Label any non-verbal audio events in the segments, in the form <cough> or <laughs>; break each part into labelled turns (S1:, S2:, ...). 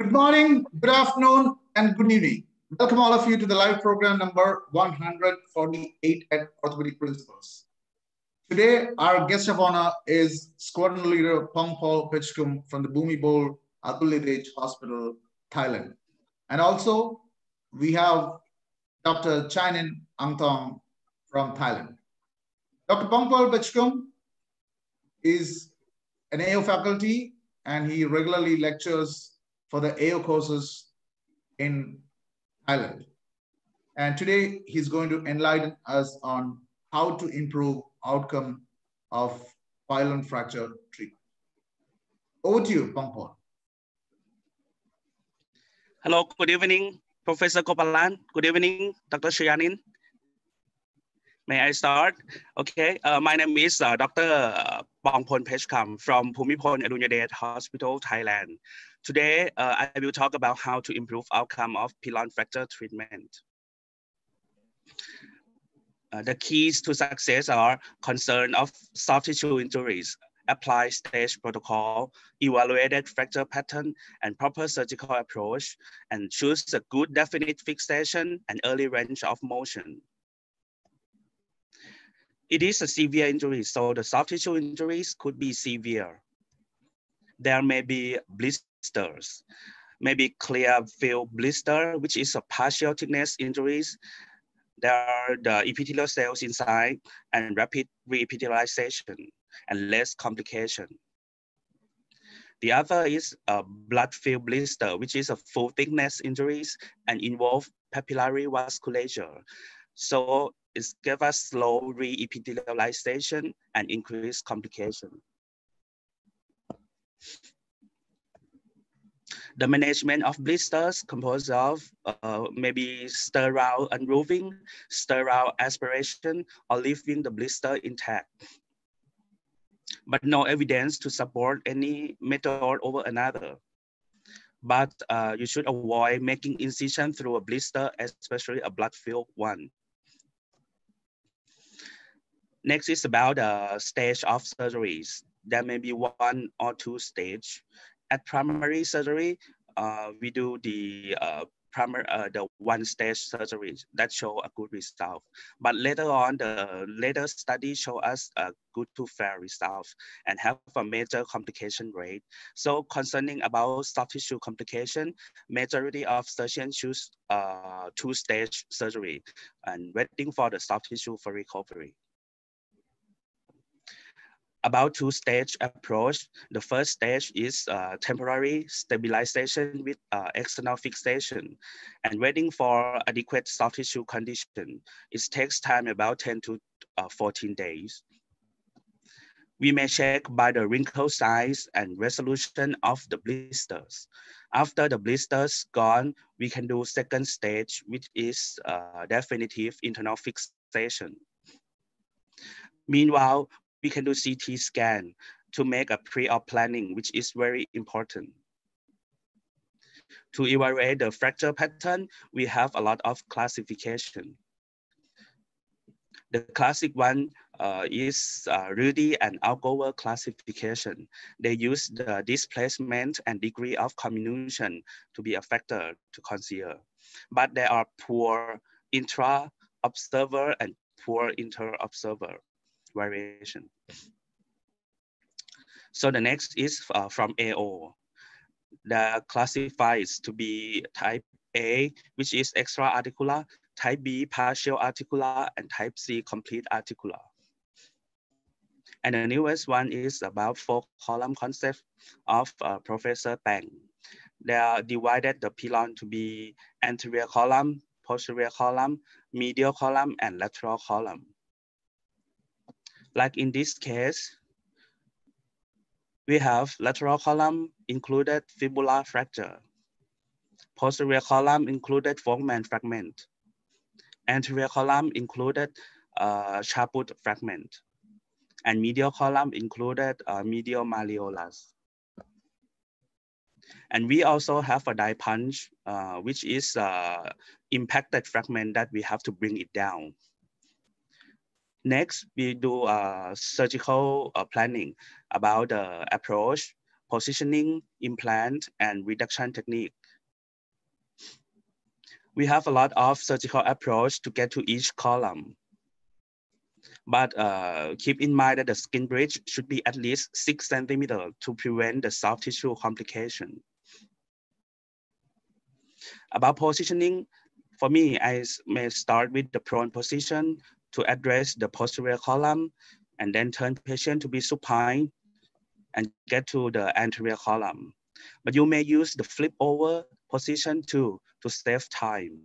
S1: Good morning, good afternoon, and good evening. Welcome all of you to the live program number 148 at Orthopedic Principles. Today, our guest of honor is Squadron Leader Pongpol Petchkum from the Bhumibol Adulyadej Hospital, Thailand. And also, we have Dr. Chayanin Angthong from Thailand. Dr. Pongpol Petchkum is an AO faculty and he regularly lectures for the AO courses in Thailand. And today he's going to enlighten us on how to improve outcome of pilon fracture treatment. Over to you, Pongpol.
S2: Hello, good evening, Professor Gopalan. Good evening, Dr. Chayanin. May I start? Okay, uh, my name is uh, Dr. Pongpol Petchkum from Bhumibol Adulyadej Hospital, Thailand. Today, uh, I will talk about how to improve outcome of pilon fracture treatment. Uh, the keys to success are concern of soft tissue injuries, apply stage protocol, evaluated fracture pattern, and proper surgical approach, and choose a good definite fixation and early range of motion. It is a severe injury, so the soft tissue injuries could be severe. There may be blisters, maybe clear filled blister, which is a partial thickness injuries there are the epithelial cells inside and rapid reepithelialization and less complication. The other is a blood filled blister, which is a full thickness injuries and involve papillary vasculature. So it gives us slow reepithelialization and increased complication. The management of blisters composed of uh, maybe sterile unroofing, sterile aspiration, or leaving the blister intact. But no evidence to support any method over another. But uh, you should avoid making incision through a blister, especially a blood-filled one. Next is about the uh, stage of surgeries. There may be one or two stage at primary surgery, uh, we do the uh, primary, uh, the one stage surgery that show a good result. But later on, the later study show us a good to fair result and have a major complication rate. So concerning about soft tissue complication, majority of surgeons choose uh, two stage surgery and waiting for the soft tissue for recovery about two-stage approach. The first stage is uh, temporary stabilization with uh, external fixation and waiting for adequate soft tissue condition. It takes time about 10 to uh, 14 days. We may check by the wrinkle sign and resolution of the blisters. After the blisters gone, we can do second stage, which is uh, definitive internal fixation. Meanwhile, we can do CT scan to make a pre-op planning, which is very important. To evaluate the fracture pattern, we have a lot of classification. The classic one uh, is uh, Rüedi and Allgöwer classification. They use the displacement and degree of comminution to be a factor to consider. But there are poor intra-observer and poor inter-observer variation. So the next is uh, from AO. The classifies to be type A, which is extra articular, type B, partial articular, and type C, complete articular. And the newest one is about four column concept of uh, Professor Tang. They are divided the pilon to be anterior column, posterior column, medial column, and lateral column. Like in this case, we have lateral column included fibula fracture. Posterior column included Volkmann fragment. Anterior column included uh, Chaput fragment. And medial column included uh, medial malleolus. And we also have a die punch, uh, which is uh, impacted fragment that we have to bring it down. Next, we do uh, surgical uh, planning about the approach, positioning, implant, and reduction technique. We have a lot of surgical approach to get to each column. But uh, keep in mind that the skin bridge should be at least six centimeter to prevent the soft tissue complication. About positioning, for me, I may start with the prone position to address the posterior column and then turn patient to be supine and get to the anterior column. But you may use the flip over position too to save time.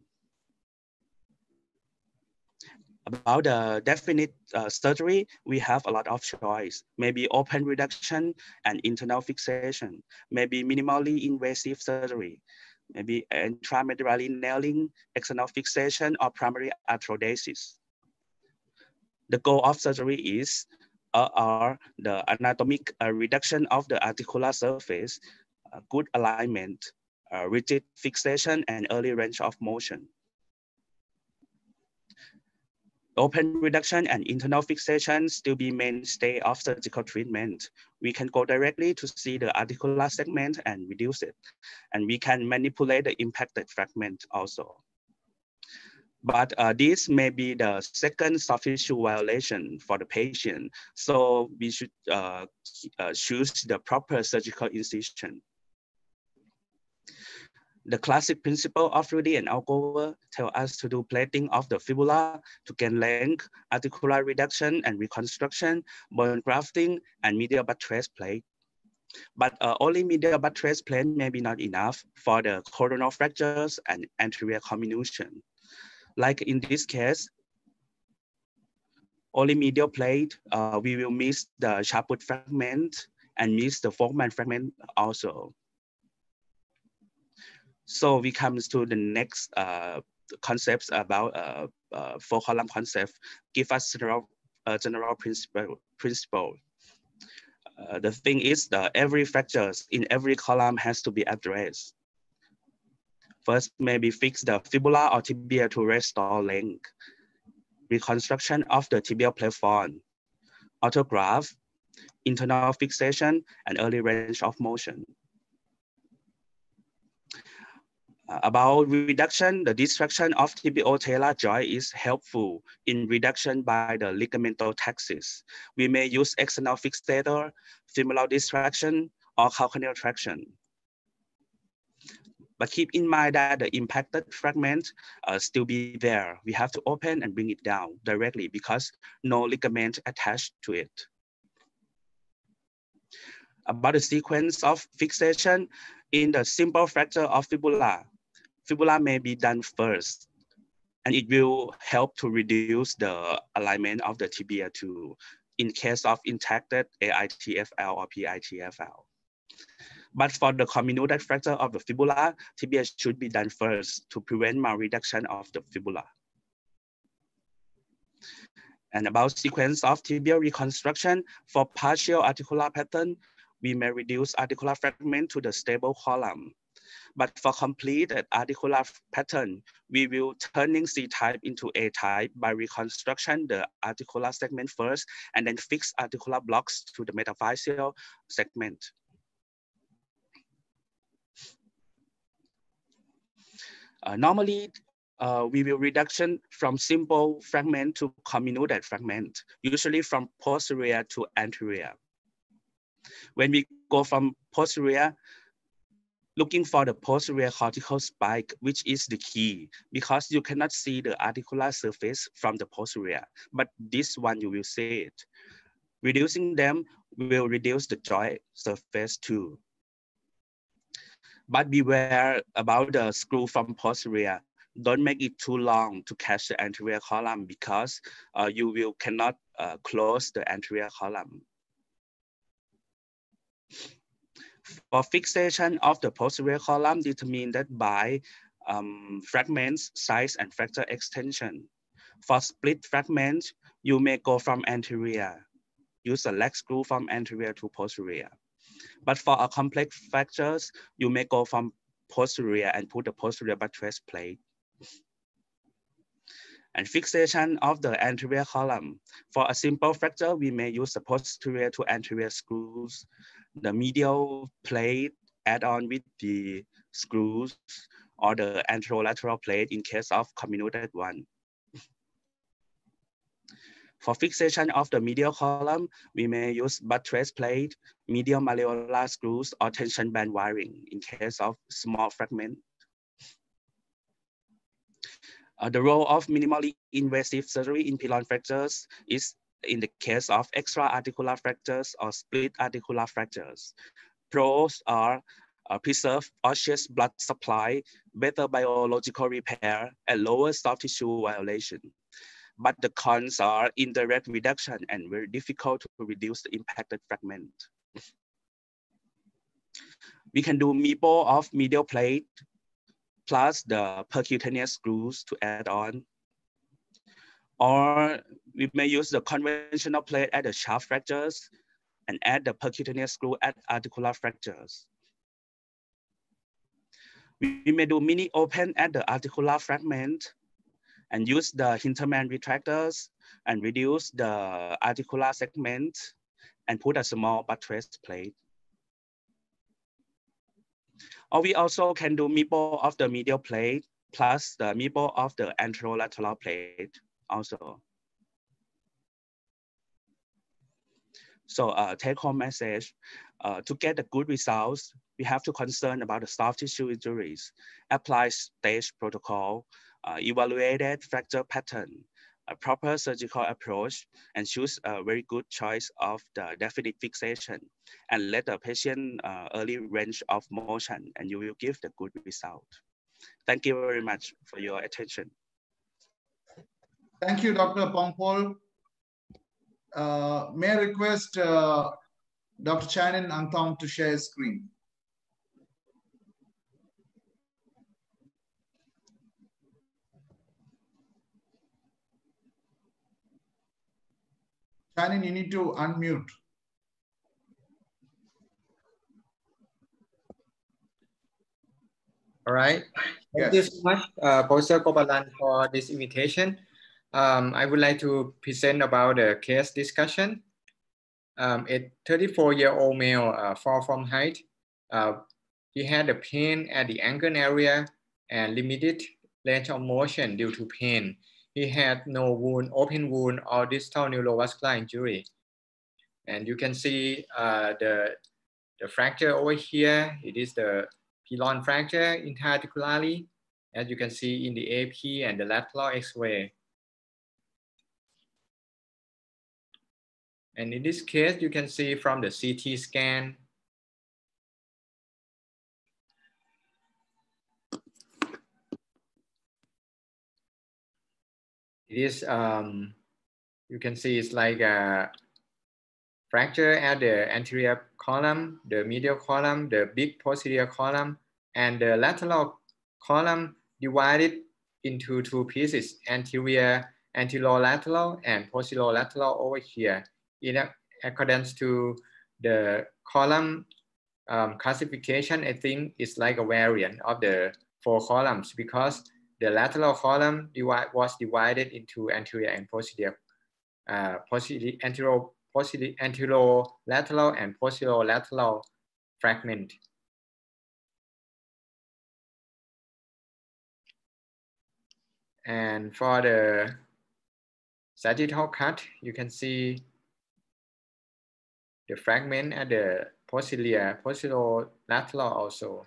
S2: About the definite uh, surgery, we have a lot of choice. Maybe open reduction and internal fixation. Maybe minimally invasive surgery. Maybe intramedullary nailing, external fixation, or primary arthrodesis. The goal of surgery is uh, are the anatomic uh, reduction of the articular surface, uh, good alignment, uh, rigid fixation, and early range of motion. Open reduction and internal fixation still be mainstay of surgical treatment. We can go directly to see the articular segment and reduce it. And we can manipulate the impacted fragment also. But uh, this may be the second soft violation for the patient. So we should uh, uh, choose the proper surgical incision. The classic principle of Rüedi and Allgöwer tell us to do plating of the fibula to gain length, articular reduction and reconstruction, bone grafting, and medial buttress plate. But uh, only medial buttress plate may be not enough for the coronal fractures and anterior comminution. Like in this case, only medial plate, uh, we will miss the Chaput fragment and miss the Volkmann fragment also. So we come to the next uh, concepts about uh, uh, four column concept, give us general, uh, general principle. principle. Uh, the thing is that every fractures in every column has to be addressed. First, maybe fix the fibula or tibia to restore length. Reconstruction of the tibial platform. Autograft, internal fixation, and early range of motion. Uh, about reduction, the distraction of tibio-talar joint is helpful in reduction by the ligamentotaxis. We may use external fixator, femoral distraction, or calcaneal traction. But keep in mind that the impacted fragment uh, still be there. We have to open and bring it down directly because no ligament attached to it. About the sequence of fixation, in the simple fracture of fibula, fibula may be done first and it will help to reduce the alignment of the tibia to in case of intacted AITFL or PITFL. But for the comminuted fracture of the fibula, tibia should be done first to prevent malreduction of the fibula. And about sequence of tibial reconstruction, for partial articular pattern, we may reduce articular fragment to the stable column. But for complete articular pattern, we will turning C type into A type by reconstruction the articular segment first and then fix articular blocks to the metaphyseal segment. Normally, uh, we will reduction from simple fragment to comminuted fragment, usually from posterior to anterior. When we go from posterior, looking for the posterior cortical spike, which is the key because you cannot see the articular surface from the posterior, but this one you will see it. Reducing them will reduce the joint surface too. But beware about the screw from posterior. Don't make it too long to catch the anterior column because uh, you will cannot uh, close the anterior column. For fixation of the posterior column determined by um, fragments, size, and fracture extension. For split fragments, you may go from anterior. Use a lag screw from anterior to posterior. But for a complex fractures, you may go from posterior and put the posterior buttress plate. And fixation of the anterior column. For a simple fracture, we may use the posterior to anterior screws. the medial plate add on with the screws or the anterolateral plate in case of comminuted one. For fixation of the medial column, we may use buttress plate, medial malleolar screws, or tension band wiring in case of small fragment. Uh, the role of minimally invasive surgery in pilon fractures is in the case of extra-articular fractures or split articular fractures. Pros are uh, preserve osseous blood supply, better biological repair, and lower soft tissue violation. But the cons are indirect reduction and very difficult to reduce the impacted fragment. We can do MIPO of medial plate plus the percutaneous screws to add on. Or we may use the conventional plate at the shaft fractures and add the percutaneous screw at articular fractures. We may do mini open at the articular fragment and use the Hintermann retractors and reduce the articular segment and put a small buttress plate. Or we also can do MIPO of the medial plate plus the MIPO of the anterolateral plate also. So uh, take home message, uh, to get the good results, we have to concern about the soft tissue injuries, apply stage protocol, uh, evaluated fracture pattern, a proper surgical approach, and choose a very good choice of the definite fixation, and let the patient uh, early range of motion, and you will give the good result. Thank you very much for your attention.
S1: Thank you, Dr. Pongpol. Uh, may I request uh, Dr. Chanin Angthong to share his screen? Chanin, you need to unmute.
S3: All right. Thank you so much, uh, Professor Gopalan, for this invitation. Um, I would like to present about the case discussion. Um, a 34-year-old male uh, fall from height. Uh, he had a pain at the ankle area and limited range of motion due to pain. He had no wound, open wound or distal neurovascular injury. And you can see uh, the, the fracture over here. It is the pilon fracture interarticularly, as you can see in the AP and the lateral X-ray. And in this case, you can see from the CT scan, it is, um, you can see it's like a fracture at the anterior column, the medial column, the big posterior column, and the lateral column divided into two pieces, anterior anterolateral and posterolateral over here. In accordance to the column um, classification, I think it's like a variant of the four columns because the lateral column divide, was divided into anterior and posterior, uh, posterior, anterior, posterior, anterolateral and posterolateral fragment. And for the sagittal cut, you can see the fragment at the posterior, posterolateral also.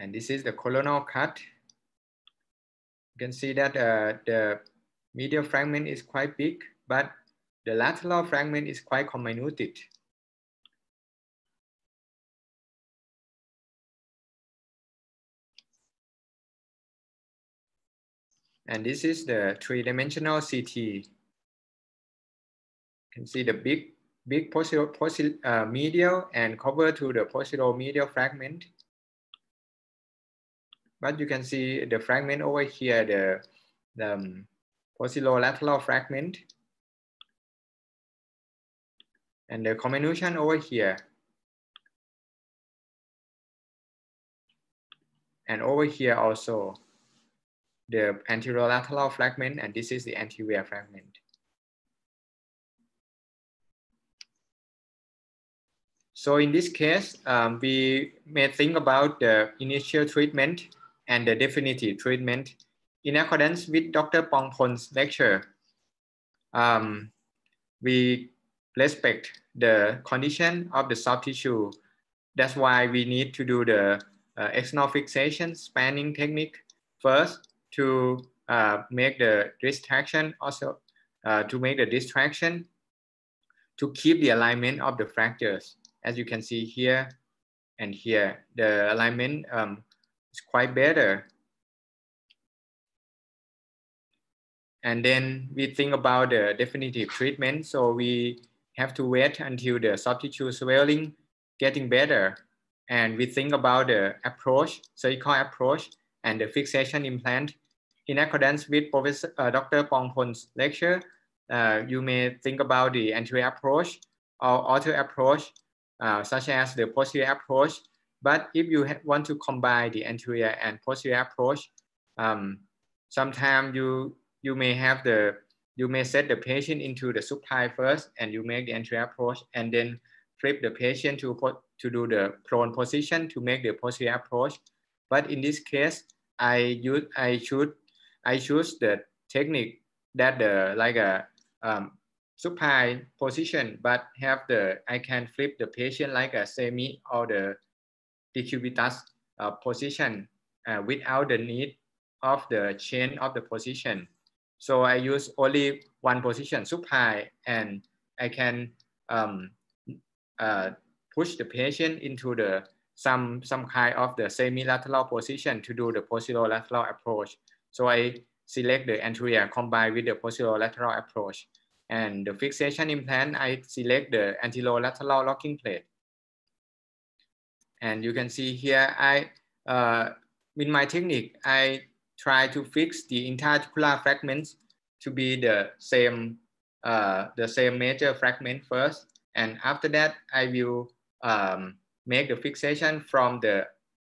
S3: And this is the coronal cut. You can see that uh, the medial fragment is quite big, but the lateral fragment is quite comminuted. And this is the three-dimensional CT. You can see the big, big posterior, posterior uh, medial and cover to the posterior medial fragment but you can see the fragment over here, the, the um, fragment. And the comminution over here. And over here also, the anterolateral fragment, and this is the anterior fragment. So in this case, um, we may think about the initial treatment and the definitive treatment in accordance with Dr. Pongpol's lecture. Um, we respect the condition of the soft tissue. That's why we need to do the uh, external fixation spanning technique first to uh, make the distraction also uh, to make the distraction to keep the alignment of the fractures. As you can see here and here, the alignment um, is quite better. And then we think about the definitive treatment. So we have to wait until the tissue swelling getting better. And we think about the approach, surgical approach, and the fixation implant. In accordance with Professor uh, Dr. Pongpol's lecture, uh, you may think about the anterior approach or outer approach, uh, such as the posterior approach. But if you want to combine the anterior and posterior approach, um, sometimes you you may have the you may set the patient into the supine first, and you make the anterior approach, and then flip the patient to to do the prone position to make the posterior approach. But in this case, I use I should I choose the technique that the like a um, supine position, but have the, I can flip the patient like a semi or the decubitus uh, position uh, without the need of the change of the position. So I use only one position, supine, and I can um, uh, push the patient into the some some kind of the semi-lateral position to do the posterolateral approach. So I select the anterior combined with the posterolateral approach. And the fixation implant, I select the anterolateral locking plate. And you can see here, I uh, with my technique, I try to fix the interarticular fragments to be the same, uh, the same major fragment first. And after that, I will um, make the fixation from the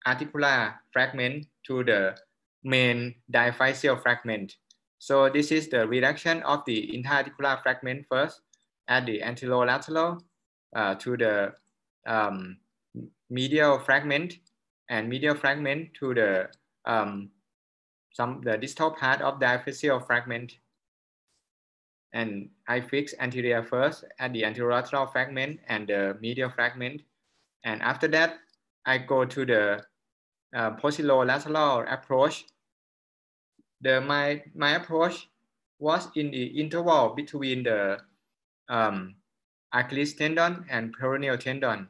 S3: articular fragment to the main diaphyseal fragment. So this is the reduction of the interarticular fragment first at the anterolateral uh, to the um, medial fragment and medial fragment to the um, some the distal part of the diaphyseal fragment. And I fix anterior first at the anterolateral fragment and the medial fragment. And after that, I go to the uh, posterolateral approach the my my approach was in the interval between the um, Achilles tendon and peroneal tendon.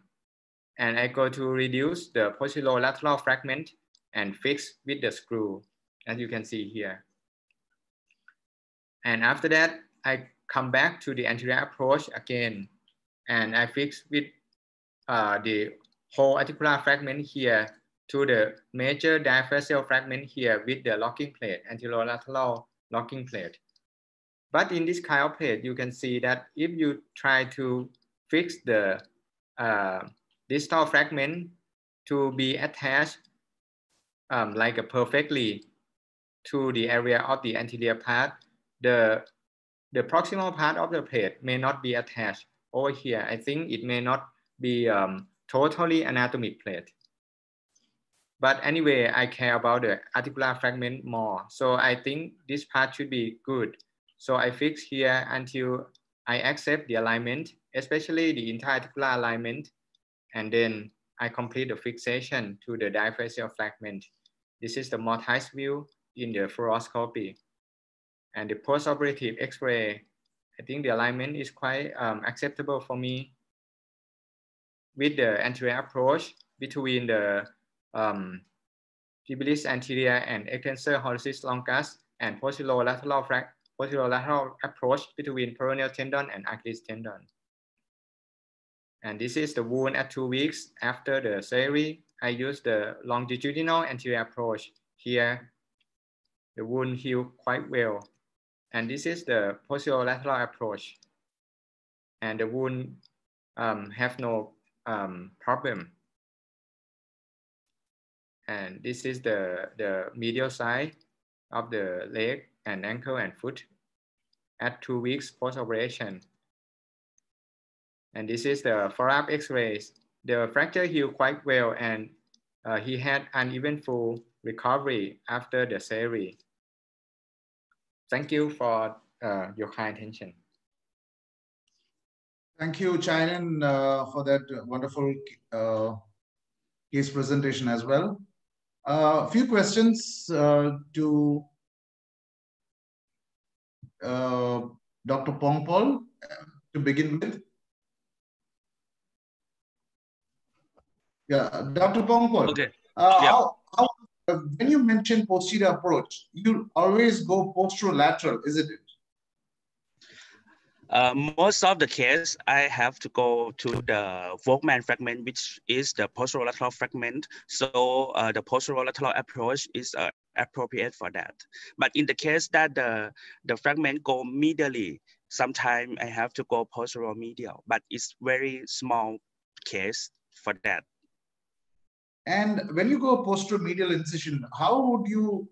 S3: And I go to reduce the posterolateral fragment and fix with the screw, as you can see here. And after that, I come back to the anterior approach again, and I fix with uh, the whole articular fragment here to the major diaphyseal fragment here with the locking plate, anterolateral locking plate. But in this kind of plate, you can see that if you try to fix the uh, distal fragment to be attached um, like a perfectly to the area of the anterior part, the, the proximal part of the plate may not be attached over here. I think it may not be um, totally anatomic plate. But anyway, I care about the articular fragment more. So I think this part should be good. So I fix here until I accept the alignment, especially the interarticular alignment. And then I complete the fixation to the diaphyseal fragment. This is the mortise view in the fluoroscopy. And the postoperative x-ray, I think the alignment is quite um, acceptable for me. With the anterior approach between the um, tibialis anterior and extensor hallucis longus and posterolateral, posterolateral approach between peroneal tendon and Achilles tendon. And this is the wound at two weeks after the surgery. I use the longitudinal anterior approach here. The wound healed quite well. And this is the posterolateral approach. And the wound um, have no um, problem. And this is the, the medial side of the leg and ankle and foot at two weeks post-operation. And this is the follow-up x-rays. The fracture healed quite well and uh, he had an eventful recovery after the surgery. Thank you for uh, your kind attention.
S1: Thank you, Chayanin, uh, for that wonderful uh, case presentation as well. A uh, few questions uh, to uh, Dr. Pongpol to begin with. Yeah, Dr. Pongpol.
S2: Okay.
S1: Uh,
S2: yeah.
S1: How, how, when you mention posterior approach, you always go posterolateral, isn't it?
S2: Uh, most of the case, I have to go to the Volkmann fragment, which is the posterolateral fragment. So uh, the posterolateral approach is uh, appropriate for that. But in the case that the, the fragment go medially, sometimes I have to go posteromedial, but it's very small case for that.
S1: And when you go posteromedial incision, how would you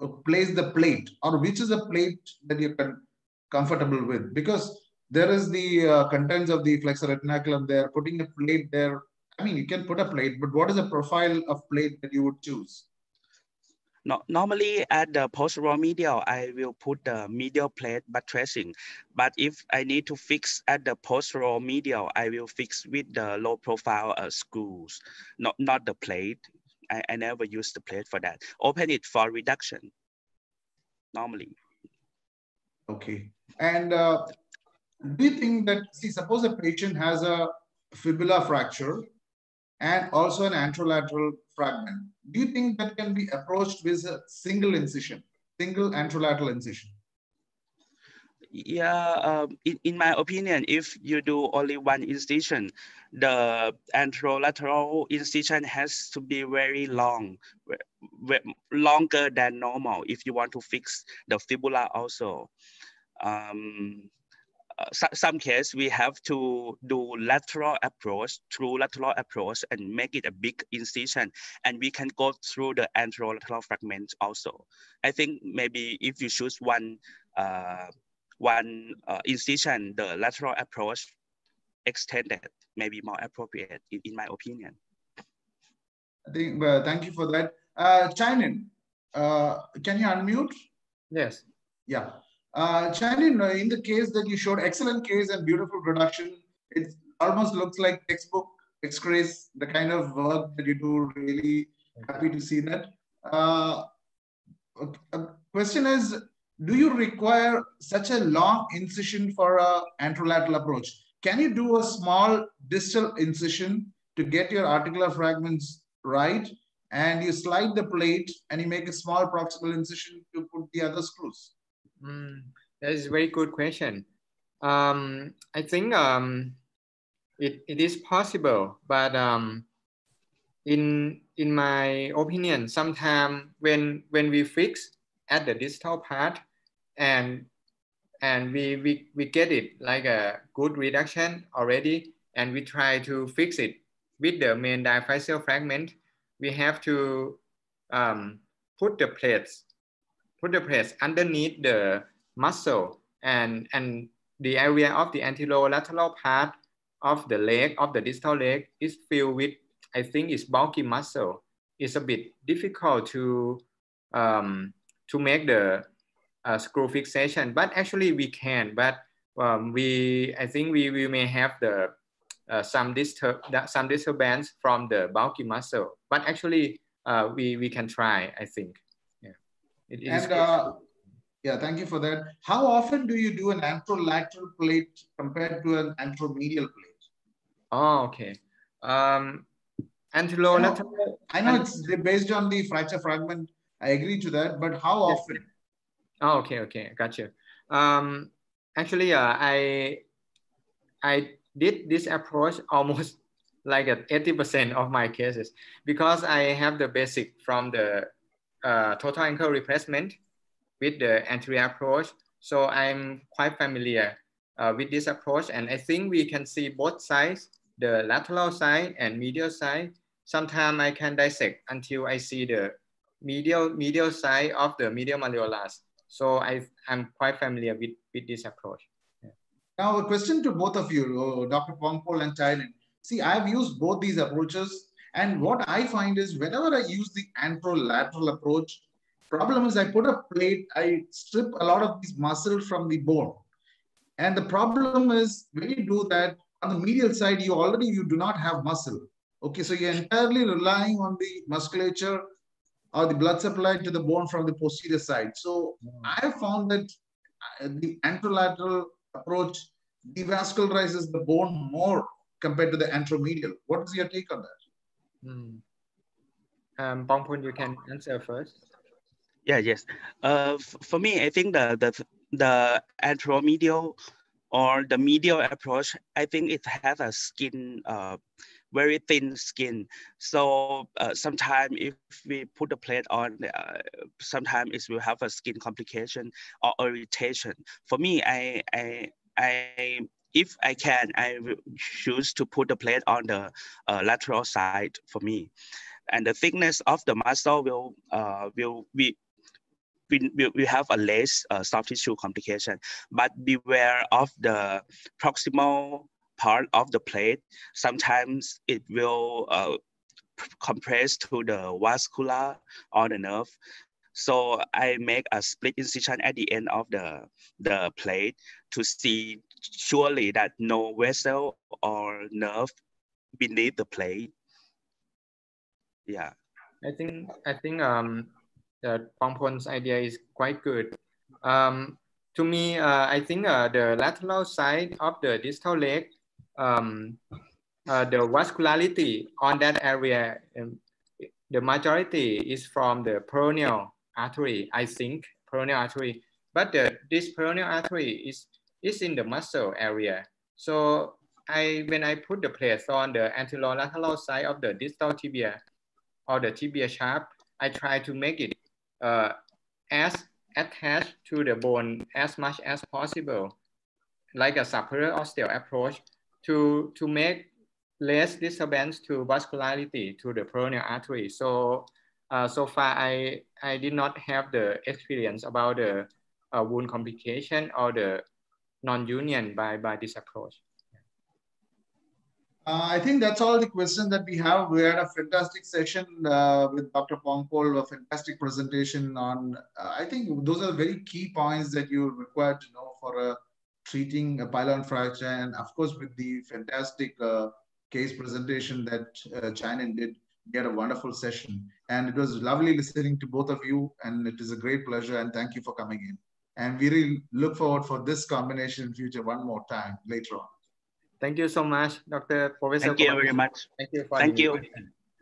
S1: uh, place the plate? Or which is the plate that you can comfortable with? Because there is the uh, contents of the flexor retinaculum there putting a plate there. I mean you can put a plate but what is the profile of plate that you would choose
S2: no, normally at the posteromedial, medial, I will put the medial plate buttressing. But if I need to fix at the posteromedial, medial, I will fix with the low profile uh, screws, not, not the plate. I, I never use the plate for that. Open it for reduction, normally.
S1: Okay. And uh, do you think that, see, suppose a patient has a fibula fracture and also an anterolateral fragment. Do you think that can be approached with a single incision, single anterolateral incision?
S2: Yeah, um, in, in my opinion, if you do only one incision, the anterolateral incision has to be very long, longer than normal if you want to fix the fibula also um, so, some case we have to do lateral approach, through lateral approach and make it a big incision. And we can go through the anterolateral fragment also. I think maybe if you choose one, uh, one uh, incision, the lateral approach extended may be more appropriate in, in my opinion.
S1: I think, uh, thank you for that. Uh, Chayanin, uh, can you unmute?
S3: Yes.
S1: Yeah. Uh, uh, in the case that you showed, excellent case and beautiful production. It almost looks like textbook X-rays, the kind of work that you do. Really happy to see that. Uh, question is, do you require such a long incision for a anterolateral approach? Can you do a small distal incision to get your articular fragments right? And you slide the plate and you make a small proximal incision to put the other screws.
S3: Mm, that is a very good question. Um, I think um, it, it is possible, but um, in in my opinion, sometimes when when we fix at the distal part and and we, we, we get it like a good reduction already and we try to fix it with the main diaphyseal fragment, we have to um, put the plates put the press underneath the muscle and, and the area of the anterolateral part of the leg, of the distal leg is filled with, I think it's bulky muscle. It's a bit difficult to, um, to make the uh, screw fixation, but actually we can, but um, we, I think we, we may have the, uh, some, disturb, some disturbance from the bulky muscle, but actually uh, we, we can try, I think.
S1: It and uh, yeah, thank you for that. How often do you do an anterolateral plate compared to an anteromedial plate?
S3: Oh, okay. Um, anterolateral.
S1: I know, I know it's based on the fracture fragment. I agree to that, but how often?
S3: Oh, okay, okay, gotcha. Um, actually, uh, I I did this approach almost <laughs> like at 80% of my cases because I have the basic from the total ankle replacement with the anterior approach. So I'm quite familiar uh, with this approach and I think we can see both sides, the lateral side and medial side. Sometimes I can dissect until I see the medial, medial side of the medial malleolus. So I, I'm quite familiar with, with this approach.
S1: Now, a question to both of you, uh, Dr. Pongpol and Tylen. See, I've used both these approaches. And what I find is whenever I use the anterolateral approach, problem is I put a plate, I strip a lot of these muscle from the bone. And the problem is when you do that, on the medial side, you already, you do not have muscle. Okay, so you're entirely relying on the musculature or the blood supply to the bone from the posterior side. So I have found that uh, the anterolateral approach devascularizes the bone more compared to the anteromedial. What is your take on that?
S3: Mm. Um, Pongpol, you can answer first.
S2: Yeah, yes. Uh, for me, I think the the the anteromedial or the medial approach, I think it has a skin, uh, very thin skin. So uh, sometimes if we put the plate on, uh, sometimes it will have a skin complication or irritation. For me, I, I, I if I can, I will choose to put the plate on the uh, lateral side for me. And the thickness of the muscle will, uh, will be we, we, have a less uh, soft tissue complication, but beware of the proximal part of the plate. Sometimes it will uh, compress to the vascular or the nerve. So I make a split incision at the end of the, the plate to see surely that no vessel or nerve beneath the plate. Yeah.
S3: I think I think um the Pongpol's idea is quite good. Um, to me, uh, I think uh, the lateral side of the distal leg, um, uh, the vascularity on that area, um, the majority is from the peroneal artery, I think, peroneal artery. But the, this peroneal artery is, is in the muscle area. So I, when I put the plate on the anterolateral side of the distal tibia or the tibia shaft, I try to make it uh, as attached to the bone as much as possible, like a superior osteo approach to, to make less disturbance to vascularity to the peroneal artery. So, uh, so far I, I did not have the experience about the uh, wound complication or the non-union by, by this approach.
S1: Uh, I think that's all the questions that we have. We had a fantastic session uh, with Dr. Pongpol, a fantastic presentation on, uh, I think those are very key points that you require to know for uh, treating a pilon fracture. And of course, with the fantastic uh, case presentation that uh, did, we had a wonderful session. And it was lovely listening to both of you. And it is a great pleasure. And thank you for coming in. And we really look forward for this combination in future one more time later on.
S3: Thank you so much, Dr. Professor.
S2: Thank you very much.
S3: Thank you.
S2: Thank you.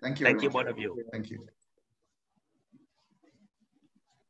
S1: Thank you.
S2: Thank you, both of you.
S1: Thank you.